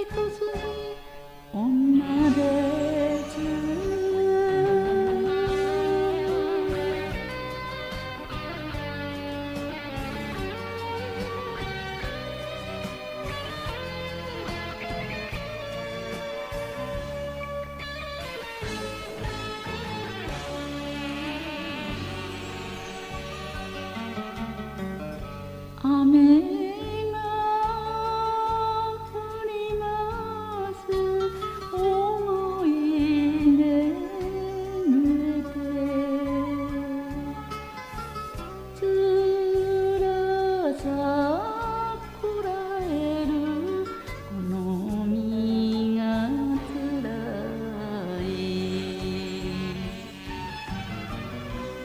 一つに女で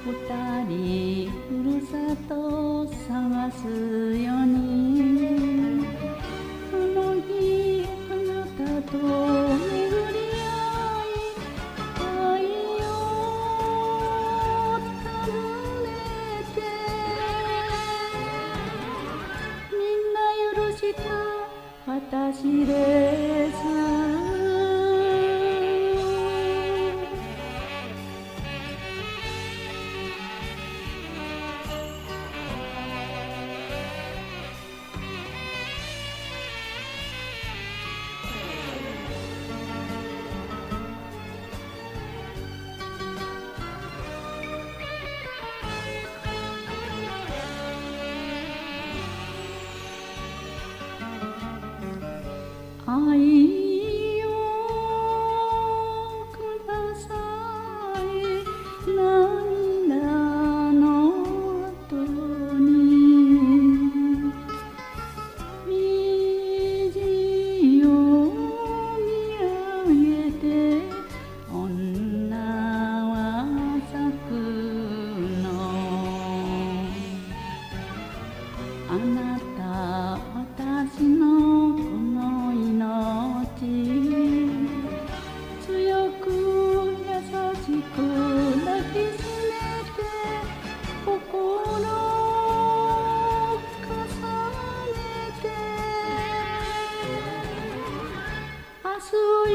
二人ふるさと探すようにあの日あなたと巡り合い愛を尋ねてみんな許した私です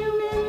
you.